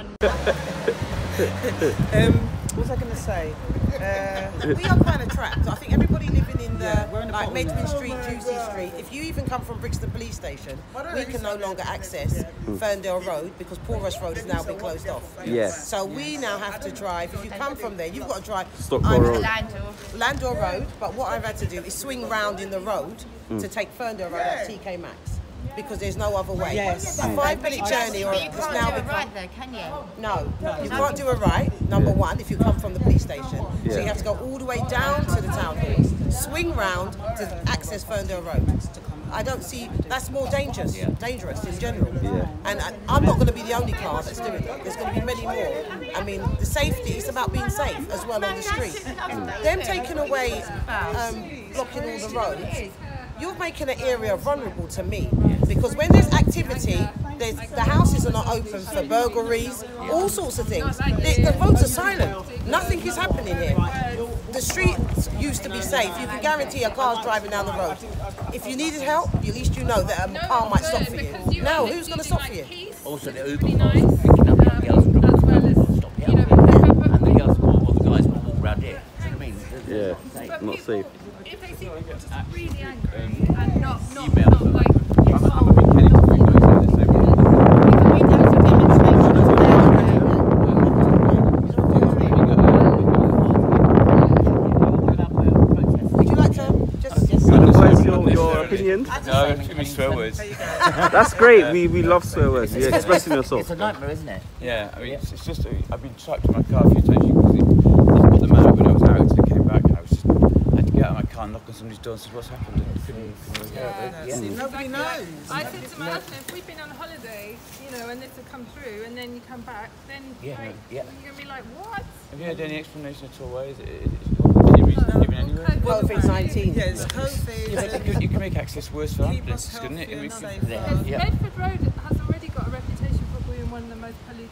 um, what was I going to say? Uh, we are kind of trapped. I think everybody living in the Yeah, in the like bottom Medwin now. Street, Juicy Street. If you even come from Brixton Police Station, we can no longer access Ferndale Road because Pulross Road has now been closed off. Yeah. So we now have to drive. If you come from there, you've got to drive Stockport I'm- Road. Landor Road. But what I've had to do is swing round in the road Mm. to take Ferndale Road at TK Maxx. Because there's no other way. Yes. A five minute journey or But you it's can't now do it become right there, can you? no, you can't do a right, number one, if you come from the police station. So you have to go all the way down to the town hall, swing round to access Ferndale Road. I don't see, that's more dangerous, dangerous in general. Yeah. And I, I'm not going to be the only car that's doing that. There's going to be many more. I mean, the safety, is about being safe as well on the street. Them taking away, um, blocking all the roads, you're making an area vulnerable to me. Because when there's activity, there's, the houses are not open for burglaries, all sorts of things. The, the roads are silent. Nothing is happening here. The streets used to be safe. You can guarantee a car's driving down the road. If you needed help, at least you know that a car might stop for you. No, who's going to stop for you? Also, the Uber cars picking up young girls and dropping them off, stop here. And the girls will, or the guys will walk around here. Do you know what I mean? Yeah. Safe. Not safe. If they seem just really angry and not, not, not like, Would you like to just... just What's your, your opinion? No, too many swear words. That's great. We, we love swear words. You're expressing yourself. It's a nightmare, isn't it? Yeah, I mean, it's, it's just, a, I've been trapped in my car a few times. You can see, I put them out when I was out, and I came back, and I was just, I had to get out of my car, knock on somebody's door, and said, "What's happened?" And couldn't, couldn't really help it. see, nobody knows. I said to my husband, if we've been on holiday, you know, and this had come through, and then you come back, then Yeah, like, yeah. you're gonna be like, what? Have you had any explanation at all? Why is it? Is it any reason given anywhere? COVID-19. Yeah, it's COVID. You you can make access worse for Keep us ambulances, couldn't it? healthy I mean, and if you- safe. Because Yeah. Bedford Road has already got a reputation for being one of the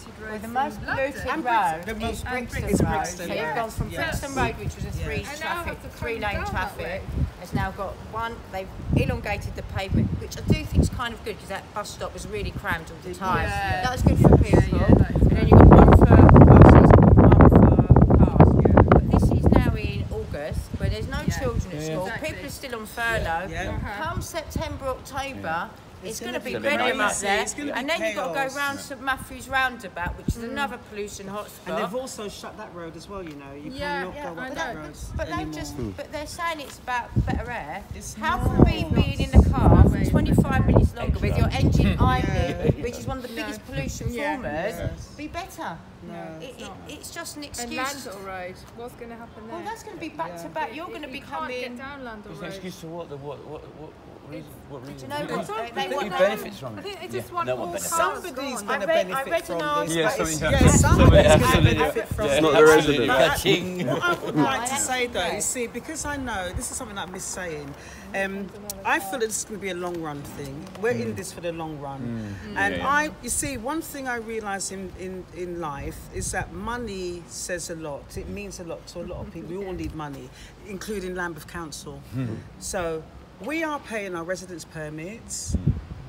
most polluted roads. Well, the most London. polluted road The most is and Brixton It's Road. Brixton, So you've yeah. gone from Yes. Brixton Road, which was a three And now traffic, have to come three lane traffic, way. has now got one. They've elongated the pavement, which I do think is kind of good because that bus stop was really crammed all the time. Yeah. That was good for people. yeah, that is and then you've got one for buses, one for cars. But this is now in August, where there's no children at school. Exactly. People are still on furlough. Yeah. Come September, October. It's, going to be gonna be bedlam up there, It's gonna be and then you've got to go round St Matthew's roundabout, which is mm. another pollution hotspot. And they've also shut that road as well, you know. You Yeah, cannot yeah, go up that road But they anymore. just, but they're saying it's about better air. It's How not. can we being in the car for 25 minutes longer with your engine idling, which is one of the biggest pollution Yeah. formers, be better? No. It, it, it's just an And excuse. Landor Road, what's going to happen there? Well, that's going to be back to back. You're going to be you can't get coming. down Landor It's an excuse for what? The what? What? What? What reason? What reason? Do you know Who- what? They, they Who want benefits from I it? think they just want no all one cars benefits. Somebody's going to benefit from this. Yeah, it's- yeah. yeah, somebody's going to benefit from Yeah. it. Not the Absolutely. resident. What I would like to say though, agree. you see, because I know this is something I miss saying. Um, I feel it's going to be a long run thing. We're in mm. this for the long run, mm. and Yeah. I, you see, one thing I realise in, in in life is that money says a lot. It means a lot to a lot of people. We all need money, including Lambeth Council. Hmm. So we are paying our residence permits.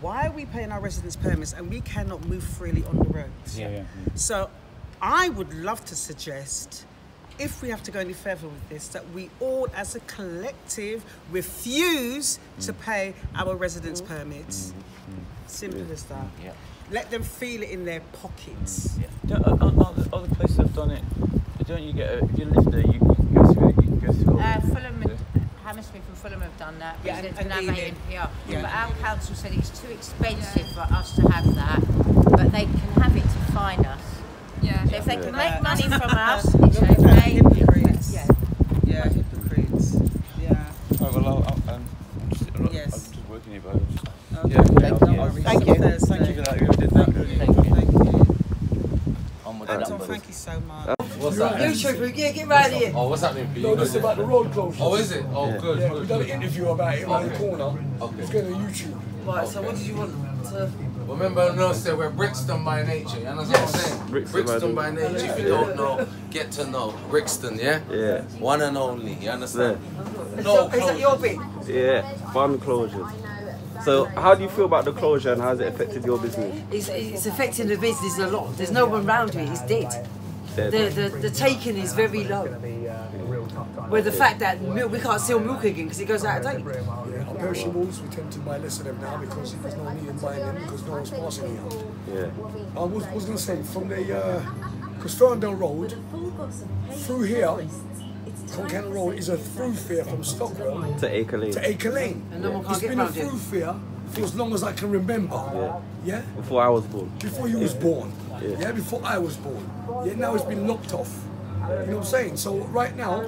Why are we paying our residence permits and we cannot move freely on the roads? Yeah, yeah. So I would love to suggest, if we have to go any further with this, that we all as a collective refuse to pay our residence permits. Simple as that. Yeah. Let them feel it in their pockets. Don't, uh, uh, other, other places have done it. Don't you get? A, if you live there, you, you go through. it, You go through. all Uh, Fulham, the- Hammersmith and Fulham have done that. Yeah, because and- they're and gonna have Ealing. Yeah. But our council said it's too expensive for us to have that. But they can have it to fine us. Yeah. So if they can make money from us, it's Look at that, okay. hypocrites. Yeah. Yeah, hypocrites. Yeah. Oh, well, I'll, I'll, um, I'm just, I'm not, Yes. I'm just working here, but I'll just, Okay. yeah, Thank yeah, you. yeah. Thank you. Thank you for that. You did that. Thank you. Thank you. On with the Anton, numbers. thank you so much. What's that? YouTube, yeah, get right here. Oh, what's happening? P? No, this is about the road closure. Oh, is it? Oh, good. Yeah, good, we done an interview about it around the corner. Okay. It's going to YouTube. Right, so what did you want to... Remember, no, say we're Brixton by nature. You understand what I'm saying? Brixton by by nature. If you don't know, get to know. Brixton, yeah? Yeah. One and only. You understand? Yeah. Oh, no Is that your bit? Yeah. Farm closures. So how do you feel about the closure and how has it affected your business? It's, it's affecting the business a lot. There's no one round here. It's dead. Dead. The, the, the taking is very low. Where the fact that milk, we can't sell milk again because it goes out of date. Yeah, our perishables, we tend to buy less of them now because there's no need in buying them because no one's passing here. Yeah. I was, was going to say, from the, uh, because Ferndale Road, through here, Concan Road is a thoroughfare from Stockwell To Acre Lane. to Acre Lane. And no one can't It's get been a round it. thoroughfare for as long as I can remember. Yeah? Before I was born. Before you was born. Yeah. Yeah. before I was born. Yeah, now it's been locked off. You know what I'm saying? So right now,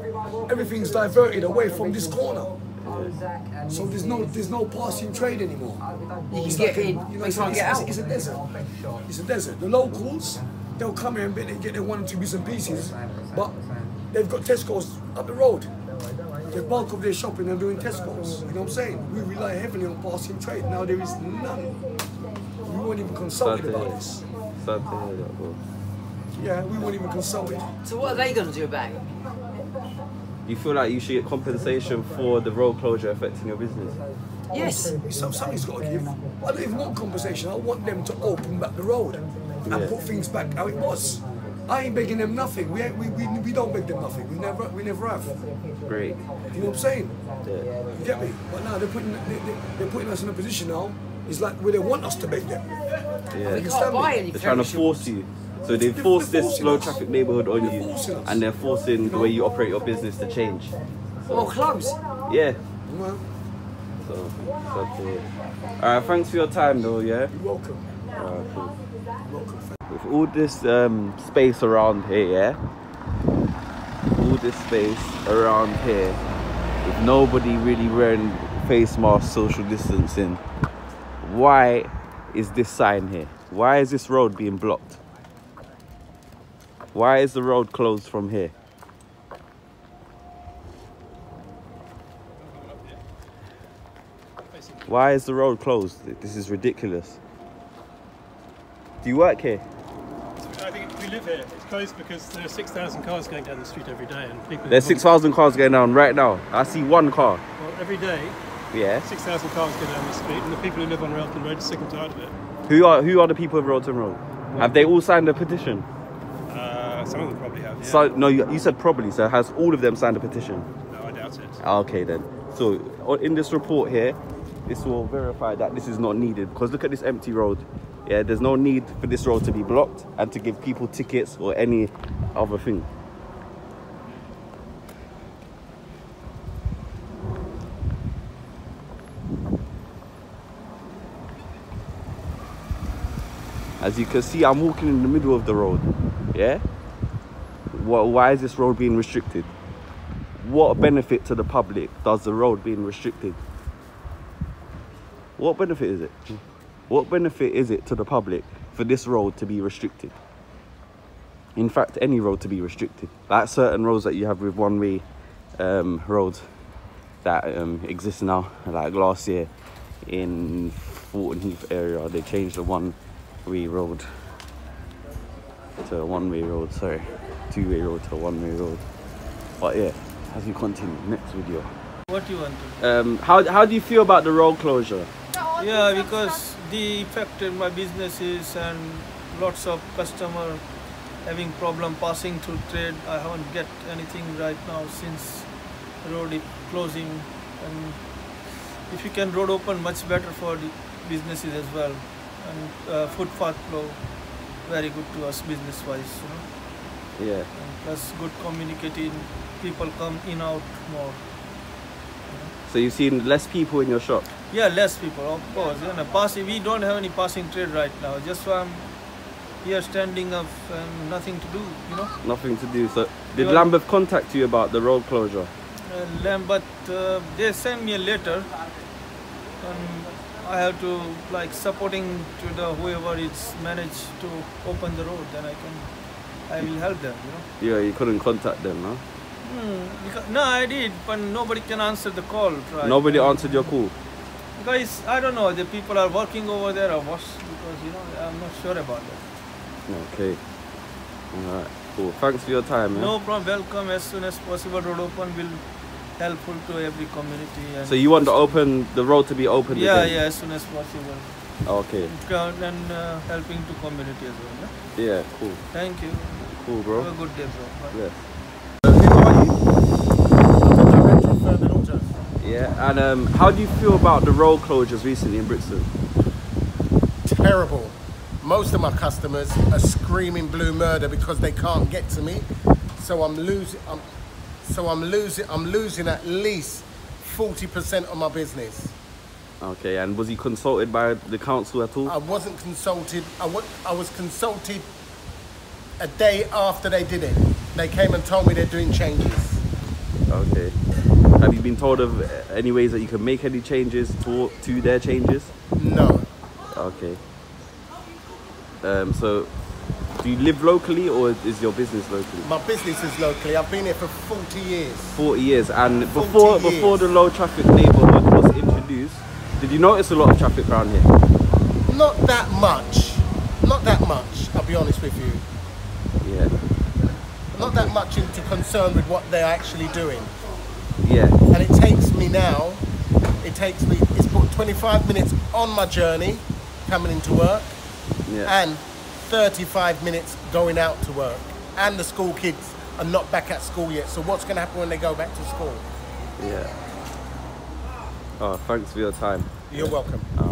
everything's diverted away from this corner. So there's no there's no passing trade anymore. You It's can like get a- in, you know, it's, can't it's, get out. it's a desert. It's a desert. The locals, they'll come here and get, get their one and two bits and pieces, but they've got Tesco's up the road. The bulk of their shopping are doing Tesco's. You know what I'm saying? We rely heavily on passing trade. Now there is none. We weren't even Sad consulted about this. Sad to hear that, bro. Yeah, we weren't even consulted. So what are they going to do about it? You feel like you should get compensation for the road closure affecting your business? Yes. Some, something's got to give. I don't even want compensation. I want them to open back the road and Yeah. put things back how it was. I ain't begging them nothing. We, we, we, we don't beg them nothing. We never we never have. Great. You know what I'm saying? Yeah. You get me? But now they're putting they, they, they're putting us in a position now. It's like where they want us to beg them. Yeah. We can't buy any They're trying to force you. So they They're- force this forcing low us. traffic neighborhood on They're you, and they're forcing the way you operate your business to change. Or oh, close. Yeah. Well, So sad to. Alright, thanks for your time though. Yeah. you're welcome. Alright, cool. You're welcome. With all this um, space around here, yeah. All this space around here, with nobody really wearing face masks, social distancing. Why is this sign here? Why is this road being blocked? Why is the road closed from here? Why is the road closed? This is ridiculous. Do you work here? I think we live here. It's closed because there are 6,000 cars going down the street every day, and people. There's 6,000 cars going down right now. I see one car. Well, every day, Yeah. 6,000 cars go down the street, and the people who live on Railton Road are sick and tired of it. Who are who are the people of Railton Road? Have they all signed a petition? Uh, some of them probably have. Yeah. So no, you, you said probably. So has all of them signed a petition? no, I doubt it. Okay then. So in this report here, this will verify that this is not needed because look at this empty road. Yeah, there's no need for this road to be blocked and to give people tickets or any other thing. As you can see, I'm walking in the middle of the road. Yeah? Why, why is this road being restricted? What benefit to the public does the road being restricted? What benefit is it? What benefit is it to the public for this road to be restricted? In fact, any road to be restricted. Like certain roads that you have with one-way um, roads that um, exist now. Like last year in Fulton Heath area, they changed the one-way road to a one-way road. Sorry, two-way road to a one-way road. But yeah, as we continue, next video. What do you want to? Um, how how do you feel about the road closure? Yeah, because the effect in my businesses and lots of customer having problem passing through trade. I haven't get anything right now since road is closing and if you can road open much better for the businesses as well and uh, footpath flow very good to us business wise you know Yeah. and plus good communicating people come in out more So you've seen less people in your shop. Yeah, less people, of course. You know, passing, we don't have any passing trade right now. Just so I'm here standing up and nothing to do, you know. Nothing to do. So did Yeah. Lambeth contact you about the road closure? Uh, lam- but uh, they sent me a letter, and I have to like supporting to the whoever it's managed to open the road. Then I can, I will help them, you know. Yeah, you couldn't contact them, no? Hmm, because, no, I did, but nobody can answer the call. Right? Nobody answered your call. Guys, I don't know. The people are working over there or what? Because you know, I'm not sure about that. Okay. Alright, cool. Thanks for your time, man. No problem. Welcome as soon as possible. Road open. We'll helpful to every community. So you want to open the road to be open Yeah, again? yeah, as soon as possible. Okay. And uh, helping to community as well. Yeah? Yeah, cool. Thank you. Cool, bro. Have a good day, bro. Bye. Yes. Yeah, and um, how do you feel about the road closures recently in Brixton? terrible. Most of my customers are screaming blue murder because they can't get to me. So I'm losing. I'm, so I'm losing. I'm losing at least forty percent of my business. Okay, and was he consulted by the council at all? I wasn't consulted. I wa- I was consulted a day after they did it. They came and told me they're doing changes. Okay. Have you been told of any ways that you can make any changes to, to their changes? No. Okay. Um, so, do you live locally or is your business locally? My business is locally. I've been here for 40 years. 40 years. And 40 before years. before the low traffic neighborhood was introduced, did you notice a lot of traffic around here? Not that much. Not that much. I'll be honest with you. Yeah. Not that much into concern with what they're actually doing. Yeah. And it takes me now, it takes me, it's put 25 minutes on my journey coming into work Yeah. and 35 minutes going out to work. And the school kids are not back at school yet. So what's going to happen when they go back to school? Yeah. Oh, thanks for your time. You're welcome. All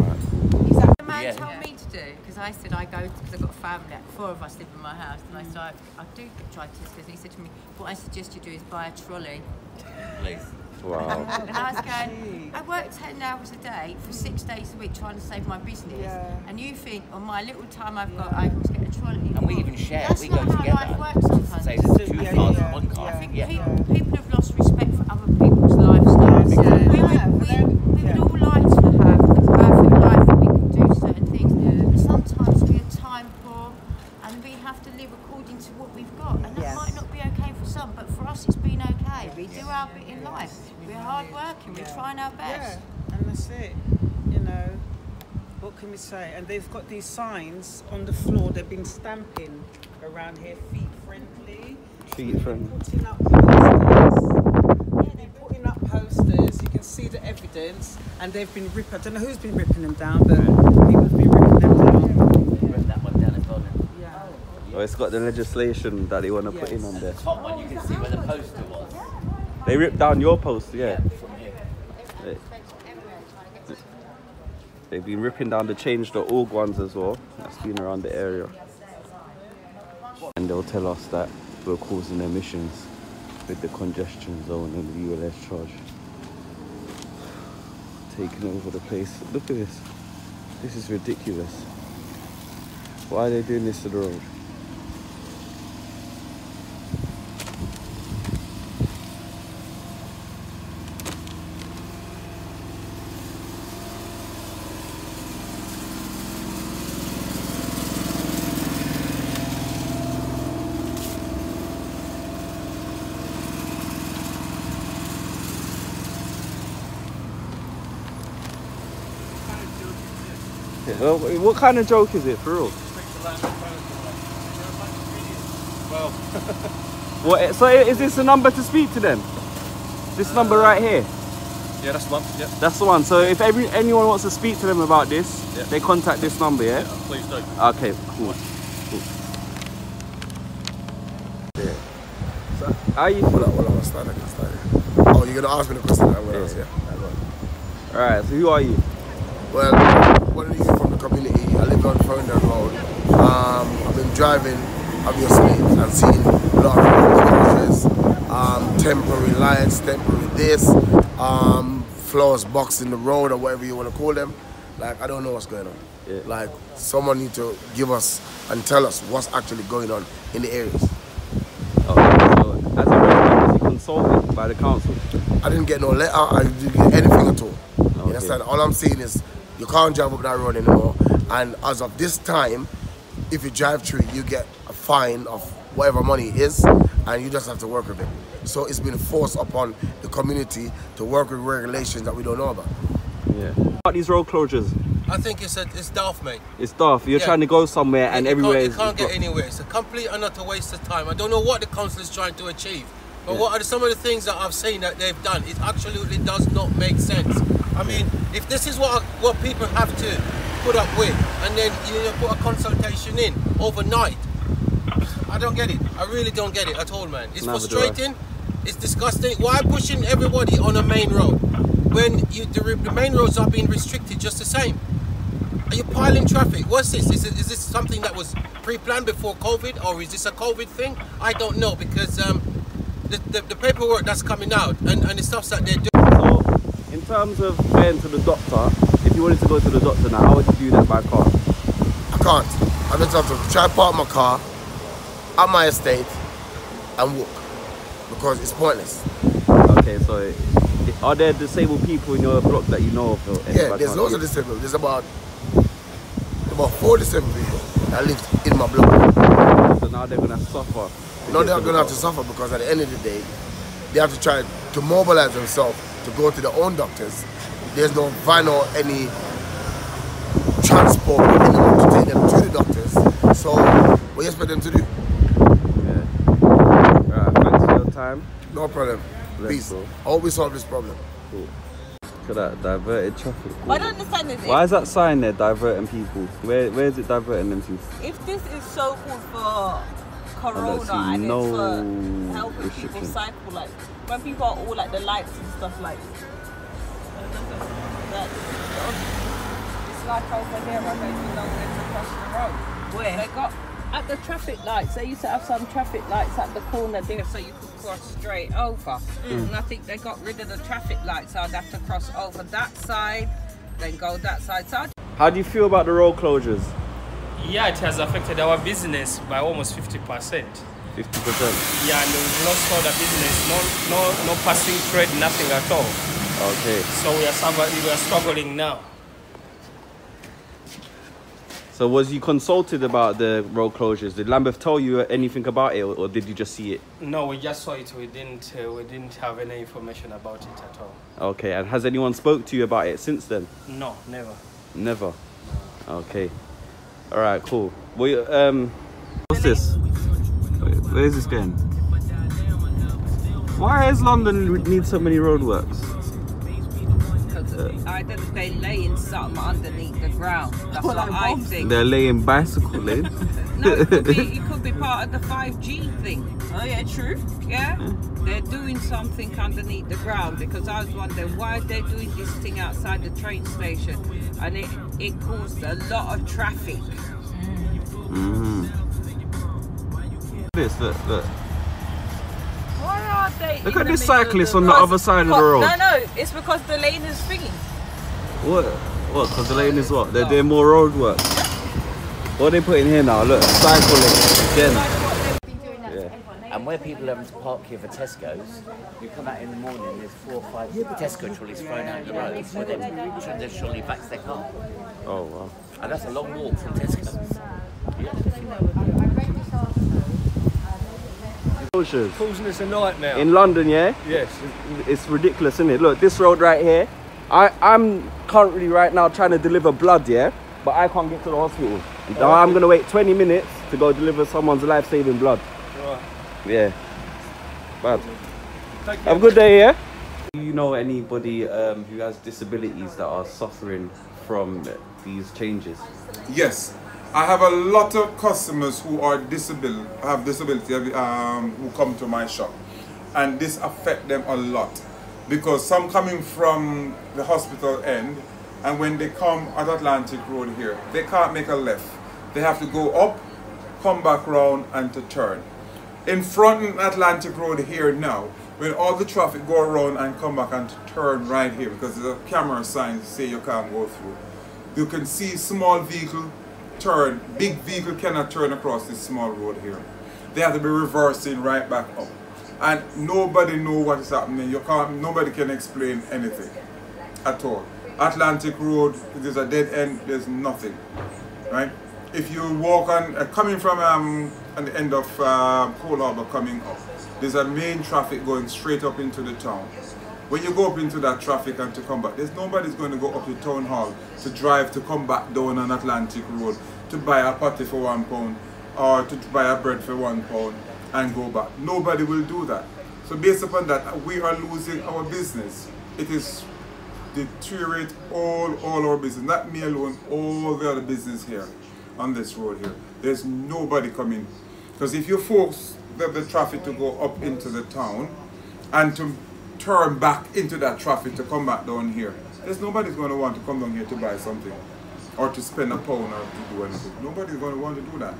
right. The man told me to do because I said I go because I've got a family. Four of us live in my house, and I mm. said I, I do get try tested. He said to me, "What I suggest you do is buy a trolley." Please. Wow. And I was going, I work 10 hours a day for six days a week trying to save my business. And you think, on my little time I've got, I can get a trolley. And we even share, That's we go not how together. life works sometimes. Say there's two I cars, think- one car. I think Yeah. people, people have lost respect for other people's lifestyles. We, would, we, we would all like to have the perfect life that we can do certain things. But sometimes we are time poor and we have to live according to what we've got. And that Yes. might not be okay for some, but for us it's been okay. We do our bit in life. We're hard working, we're trying our best. Yeah, and that's it. You know, what can we say? And they've got these signs on the floor. They've been stamping around here, feet friendly. Feet friendly. Putting up posters. Yeah, they're putting up posters. You can see the evidence, and they've been ripping. I don't know who's been ripping them down, but people have been ripping them down. Rip that one down as well. Yeah. Oh, it's got the legislation that they want to put in on there. Top one, you can see where the poster was. They ripped down your post, yeah. From here. They- They've been ripping down the change.org ones as well. That's been around the area. And they'll tell us that we're causing emissions with the congestion zone and the ULEZ charge. Taking over the place. Look at this. This is ridiculous. Why are they doing this to the road? Well, what kind of joke is it for real? Well, What? So is this the number to speak to them? This number uh, right here. yeah, that's the one. Yeah, That's the one. So if every anyone wants to speak to them about this, Yeah. they contact this number. Yeah. please do. Okay. Cool. cool. Yeah. So how you feel? on, hold on, start again, start again. Oh, you're gonna ask me the question I'm gonna yeah. All right. So who are you? Well, one of these from the community. I live on Ferndale Road. Um, I've been driving, obviously, and seen a lot of closures, um, temporary lights, temporary this, um, floors box in the road or whatever you want to call them. Like, I don't know what's going on. Yeah. Like, someone need to give us and tell us what's actually going on in the areas. Okay. So as a resident, consulted by the council? I didn't get no letter. I didn't get anything at all. Okay. You understand? All I'm saying is you can't drive up that road anymore. And as of this time, if you drive through, you get a fine of whatever money it is, and you just have to work with it. So it's been forced upon the community to work with regulations that we don't know about. Yeah. About these road closures, I think it's a, it's daft, mate. it's daft. You're Yeah. trying to go somewhere and you everywhere can't, you can't get blocked. anywhere. It's a complete and utter waste of time. I don't know what the council is trying to achieve. But what are some of the things that I've seen that they've done? It absolutely does not make sense. I mean, if this is what what people have to put up with, and then you know, put a consultation in overnight, I don't get it. I really don't get it at all, man. It's frustrating. It's disgusting. Why pushing everybody on a main road when you, the, the main roads are being restricted just the same? Are you piling traffic? What's this? Is, it, is this something that was pre-planned before COVID, or is this a COVID thing? I don't know because um, the, the, the paperwork that's coming out and, and the stuff that they're doing. So, in terms of going to the doctor, if you wanted to go to the doctor now, how would you do that by car? I can't. I'm just have to try park my car at my estate and walk because it's pointless. Okay, so are there disabled people in your block that you know of? Yeah, there's loads of disabled. There's about about four disabled people that live in my block. So now they're gonna suffer. to No, they're to the gonna have to suffer because at the end of the day, they have to try to mobilize themselves to go to their own doctors. There's no van or any transport or anyone to take them to the doctors. So what do you expect them to do? Yeah. Right, thanks for your time. No problem. Let's Peace. go. I hope we solve this problem. Cool. Look at that diverted traffic. What I don't understand is Why is that sign there diverting people? Where where is it diverting them to? If this is so called for corona see and no it's for helping people cycle, like when people are all like the lights and stuff like it's like over here, I don't even know where to cross the road. Where? They got at the traffic lights. They used to have some traffic lights at the corner there, so you could cross straight over. Mm. And I think they got rid of the traffic lights. So I'd have to cross over that side, then go that side. So I How do you feel about the road closures? Yeah, it has affected our business by almost 50%. Fifty percent. Yeah, and we've lost all the business. No, no, no passing trade, nothing at all. Okay. So we are we are struggling now. So was you consulted about the road closures? Did Lambeth tell you anything about it, or, or did you just see it? No, we just saw it. We didn't. Uh, we didn't have any information about it at all. Okay. And has anyone spoke to you about it since then? No, never. Never. No. Okay. All right. Cool. You- um, what's this? Where is this going? Why does London need so many roadworks? Because either they laying something underneath the ground. That's what I think. They're laying bicycle lanes. No, it could, be, it could be part of the 5G thing. Oh, yeah, true. Yeah? They're doing something underneath the ground because I was wondering why they're doing this thing outside the train station and it, it caused a lot of traffic. Mm. This, look, look. Why are they Look at the this cyclist on the other side of the road. No, no, it's because the lane is thingy. What? What? Because the lane is what? They're doing more road work. What are they putting here now? Look, cycle lane again. And where people are having to park here for Tesco's, you come out in the morning, there's four or five Tesco trolleys thrown out the road for them to their trolley back to their car. Oh wow. And that's a long walk from Tesco's. Yeah. Closures. Causing us a nightmare. In London, yeah? Yes. It's ridiculous, isn't it? Look, this road right here. I, I'm currently right now trying to deliver blood, yeah? But I can't get to the hospital. Now I'm gonna wait 20 minutes to go deliver someone's life-saving blood. Right. Yeah. Bad. Take Have a good day, yeah? Do you know anybody um, who has disabilities that are suffering from these changes? Yes, I have a lot of customers who are disabled, have disability, um, who come to my shop, and this affect them a lot because some coming from the hospital end, and when they come at Atlantic Road here, they can't make a left. They have to go up, come back round, and to turn. In front of Atlantic Road here now, when all the traffic go around and come back and turn right here because there's a camera sign to say you can't go through. You can see small vehicle turn, big vehicle cannot turn across this small road here. They have to be reversing right back up. And nobody know what is happening. You can't, nobody can explain anything at all. Atlantic Road, there's a dead end, there's nothing, right? If you walk on, uh, coming from um, on the end of uh, Coldharbour coming up, there's a main traffic going straight up into the town. When you go up into that traffic and to come back, there's nobody's going to go up to town hall to drive to come back down on Atlantic Road to buy a patty for one pound or to buy a bread for one pound and go back. Nobody will do that. So based upon that, we are losing our business. It is deteriorate all all our business, not me alone, all the other business here on this road here. There's nobody coming. Because if you force the, the traffic to go up into the town and to turn back into that traffic to come back down here, there's nobody's going to want to come down here to buy something or to spend a pound or to do anything. Nobody's going to want to do that.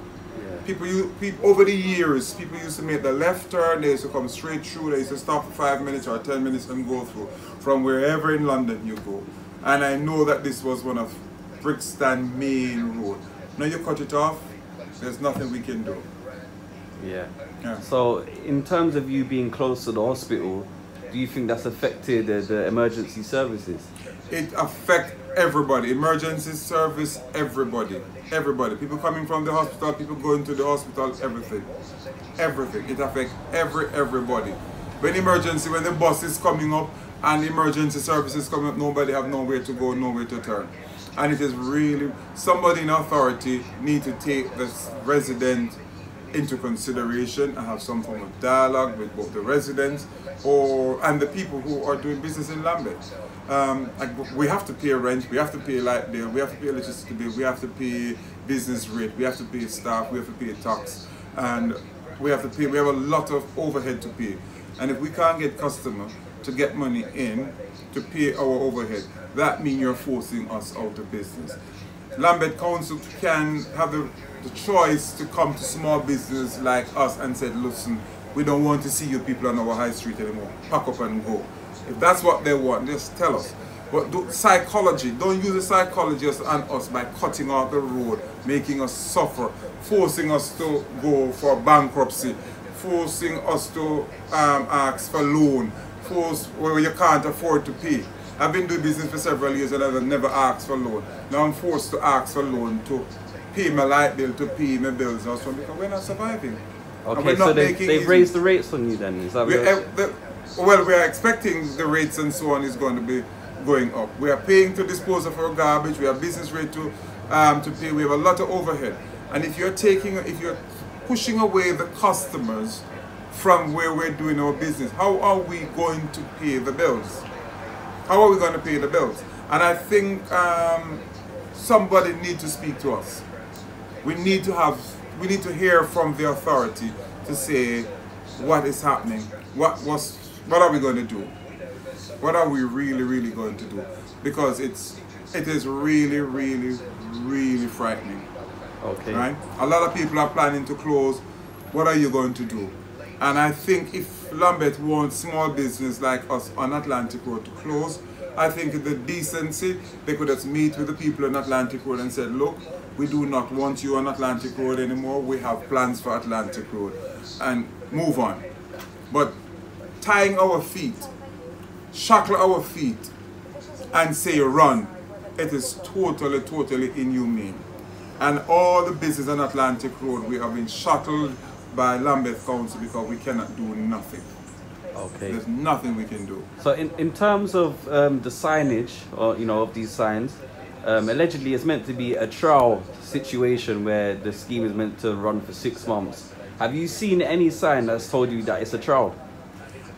People, u- people over the years, people used to make the left turn. They used to come straight through. They used to stop for five minutes or ten minutes and go through from wherever in London you go. And I know that this was one of Brixton main road. Now you cut it off. There's nothing we can do. Yeah. Yeah. So, in terms of you being close to the hospital, do you think that's affected the emergency services? It affect everybody. Emergency service, everybody. Everybody. People coming from the hospital, people going to the hospital, everything. Everything. It affect every everybody. When emergency, when the bus is coming up and emergency services coming up, nobody have nowhere to go, nowhere to turn. And it is really somebody in authority need to take this resident into consideration and have some form of dialogue with both the residents or and the people who are doing business in Lambeth. Um, like we have to pay rent, we have to pay light bill, we have to pay electricity bill, we have to pay business rate, we have to pay staff, we have to pay tax, and we have to pay. We have a lot of overhead to pay, and if we can't get customer to get money in to pay our overhead, that means you're forcing us out of business. Lambeth Council can have the, the choice to come to small business like us and said, listen, we don't want to see you people on our high street anymore. Pack up and go. If that's what they want, just tell us. But do, psychology, don't use the psychology on us by cutting off the road, making us suffer, forcing us to go for bankruptcy, forcing us to um, ask for loan, force where you can't afford to pay. I've been doing business for several years and I've never asked for loan. Now I'm forced to ask for loan to pay my light bill, to pay my bills and so because we're not surviving. Okay, so they, they've easy- raised the rates on you then, is that we uh, the, well, we are expecting the rates and so on is going to be going up. We are paying to dispose of our garbage. We have business rate to um, to pay. We have a lot of overhead. And if you're taking, if you're pushing away the customers from where we're doing our business, how are we going to pay the bills? How are we going to pay the bills? And I think um, somebody needs to speak to us. We need to have, we need to hear from the authority to say what is happening. What was, what are we going to do? What are we really, really going to do? Because it's, it is really, really, really frightening. Okay. Right? A lot of people are planning to close. What are you going to do? And I think if Lambeth wants small business like us on Atlantic Road to close, I think the decency, they could just meet with the people on Atlantic Road and said, look, we do not want you on Atlantic Road anymore. We have plans for Atlantic Road. And move on. But tying our feet, shackle our feet, and say run, it is totally, totally inhumane. And all the business on Atlantic Road, we have been shackled by Lambeth Council because we cannot do nothing. Okay. There's nothing we can do. So in, in terms of um, the signage, or you know, of these signs, um, allegedly it's meant to be a trial situation where the scheme is meant to run for six months. Have you seen any sign that's told you that it's a trial?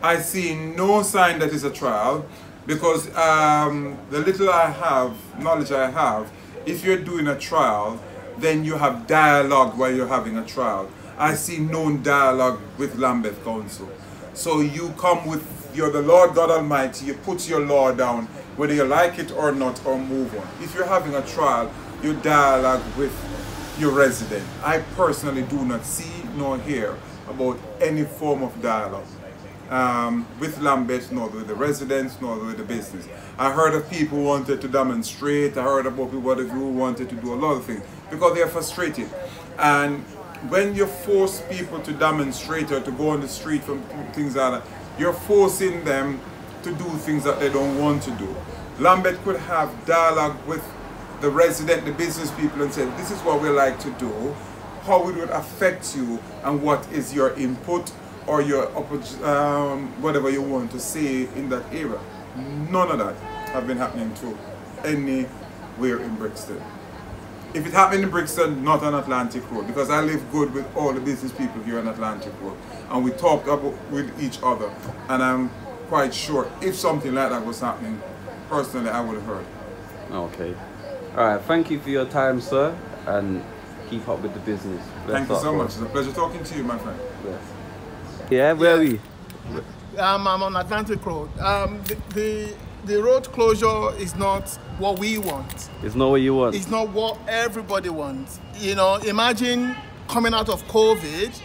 I see no sign that it's a trial because um, the little I have, knowledge I have, if you're doing a trial, then you have dialogue while you're having a trial. I see no dialogue with Lambeth Council. So you come with, you're the Lord God Almighty, you put your law down, whether you like it or not, or move on. If you're having a trial, you dialogue with your resident. I personally do not see nor hear about any form of dialogue um, with Lambeth, nor with the residents, nor with the business. I heard of people wanted to demonstrate. I heard about people who wanted to do a lot of things because they're frustrated. And when you force people to demonstrate or to go on the street from things like that, you're forcing them to do things that they don't want to do. Lambeth could have dialogue with the resident, the business people, and say, this is what we like to do, how it would affect you, and what is your input or your um, whatever you want to say in that area. None of that have been happening to anywhere in Brixton. If it happened in Brixton, not on Atlantic Road, because I live good with all the business people here on Atlantic Road, and we talked about with each other, and I'm quite sure if something like that was happening, personally, I would have heard. Okay. All right. Thank you for your time, sir, and keep up with the business. Thank you so much. It's a pleasure talking to you, my friend. Yes. Yeah, where are we? Um, I'm on Atlantic Road. Um, the, the the road closure is not what we want. It's not what you want. It's not what everybody wants. You know, imagine coming out of COVID,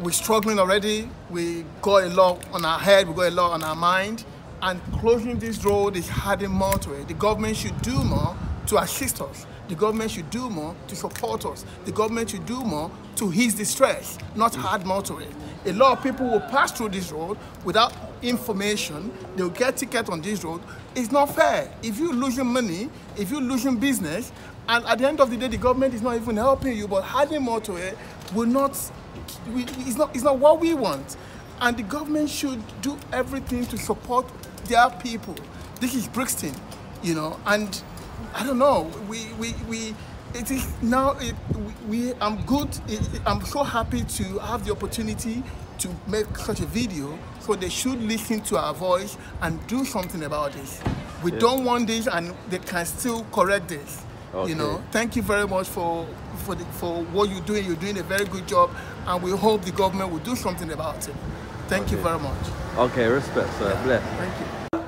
we're struggling already. We got a lot on our head. We got a lot on our mind, and closing this road is adding more to it. The government should do more to assist us. The government should do more to support us. The government should do more to ease the stress, not add more to it. A lot of people will pass through this road without information. They'll get ticket on this road. It's not fair. If you're losing money, if you're losing business, and at the end of the day, the government is not even helping you, but adding more to it will not. We, it's not. It's not what we want, and the government should do everything to support their people. This is Brixton, you know, and I don't know. We we we. It is now. It, we, we. I'm good. It, I'm so happy to have the opportunity to make such a video. So they should listen to our voice and do something about this. We Yeah. don't want this, and they can still correct this. Okay. You know. Thank you very much for for the, for what you're doing. You're doing a very good job, and we hope the government will do something about it. Thank you very much. Okay, respect, sir. Bless. Thank you.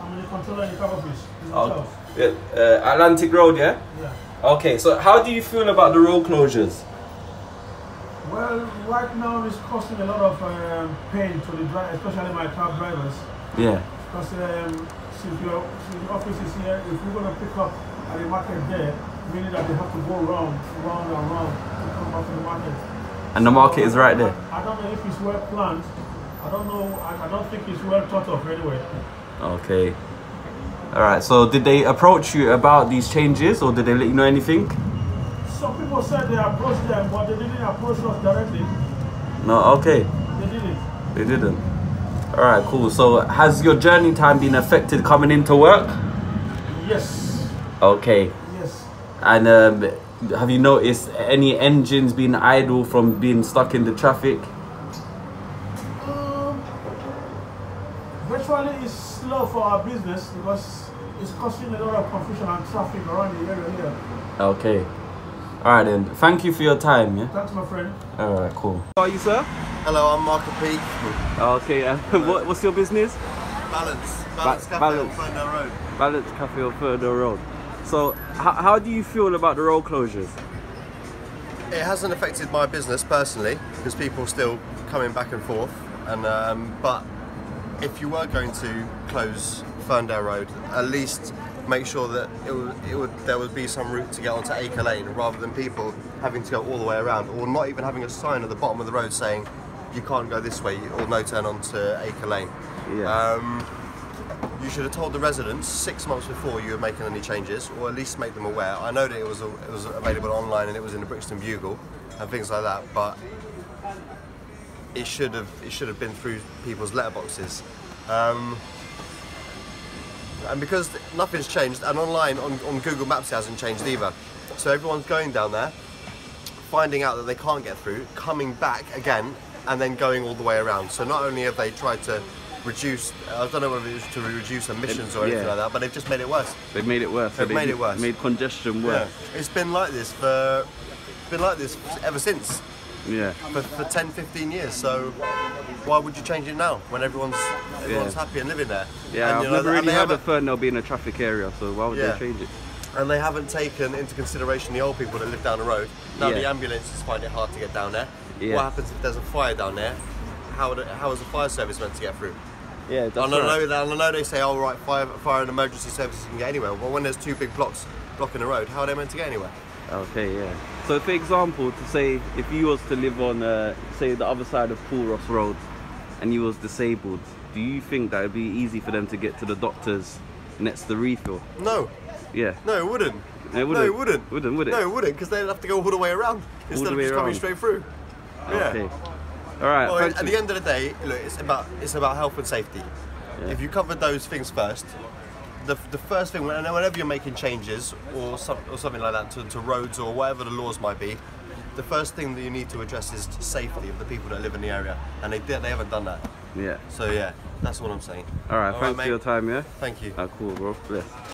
I'm the controller in the cover office. in Oh, South. yeah, uh, Atlantic Road, yeah? Yeah. Okay, so how do you feel about the road closures? Well, right now it's causing a lot of um, pain to the driver, especially my cab drivers. Yeah. Because um, since your since the office is here, if we're going to pick up at the market there, meaning that they have to go round, round and round to come back to the market. And the market is right there. I don't know if it's well planned. I don't know. I, I don't think it's well thought of anyway. Okay. Alright, so did they approach you about these changes or did they let you know anything? Some people said they approached them, but they didn't approach us directly. No, okay. They didn't. They didn't. Alright, cool. So has your journey time been affected coming into work? Yes. Okay. Yes. And um, have you noticed any engines being idle from being stuck in the traffic? Um, virtually it's slow for our business because it's causing a lot of confusion and traffic around the area here. Okay. Alright then. Thank you for your time, yeah? Thanks, my friend. Alright, cool. How are you, sir? Hello, I'm Michael Peake. Okay, uh, what, what's your business? Balance. Ba- Balance Cafe Balance. on Ferndale Road. Balance Cafe on Further Road. So, how, how do you feel about the road closures? It hasn't affected my business personally because people are still coming back and forth. And um, but if you were going to close Ferndale Road, at least make sure that it would, it would there would be some route to get onto Acre Lane rather than people having to go all the way around or not even having a sign at the bottom of the road saying you can't go this way or no turn onto Acre Lane. Yeah. Um, you should have told the residents six months before you were making any changes, or at least make them aware. I know that it was it was available online and it was in the Brixton Bugle and things like that, but it should have it should have been through people's letterboxes. Um, and because nothing's changed, and online on, on Google Maps it hasn't changed either. So everyone's going down there, finding out that they can't get through, coming back again, and then going all the way around. So not only have they tried to reduce, I don't know whether it was to reduce emissions or anything Yeah. like that, but they've just made it worse. They've made it worse. They've they made it worse. Made congestion Yeah. worse. It's been like this for, been like this ever since. Yeah. For, for 10, 15 years. So why would you change it now when everyone's everyone's Yeah. happy and living there? Yeah, And, I've know, never really they heard of Fernell being a traffic area, so why would Yeah. they change it? and they haven't taken into consideration the old people that live down the road. Now Yeah. the ambulances find it hard to get down there. Yeah. What happens if there's a fire down there? How, it- how is the fire service meant to get through? Yeah, that's and I know right. that, and I know they say, oh right, fire, fire and emergency services can get anywhere. Well, when there's two big blocks blocking the road, how are they meant to get anywhere? Okay, yeah. So, for example, to say if you was to live on, uh, say, the other side of Pulross Road, and you was disabled, do you think that would be easy for them to get to the doctors next to refill? No. Yeah. No, it wouldn't. It wouldn't. No, it wouldn't. Wouldn't, would it? No, it wouldn't, because they'd have to go all the way around instead the of way just coming straight through. Yeah. All right. Well, at the end of the day, look, it's about it's about health and safety. Yeah. If you cover those things first, the, the first thing, whenever you're making changes or, some, or something like that to, to roads or whatever the laws might be, the first thing that you need to address is safety of the people that live in the area, and they did, they haven't done that. Yeah. So yeah, that's what I'm saying. All right. All thanks mate. for your time. Yeah. Thank you. Ah, cool, bro. Bless.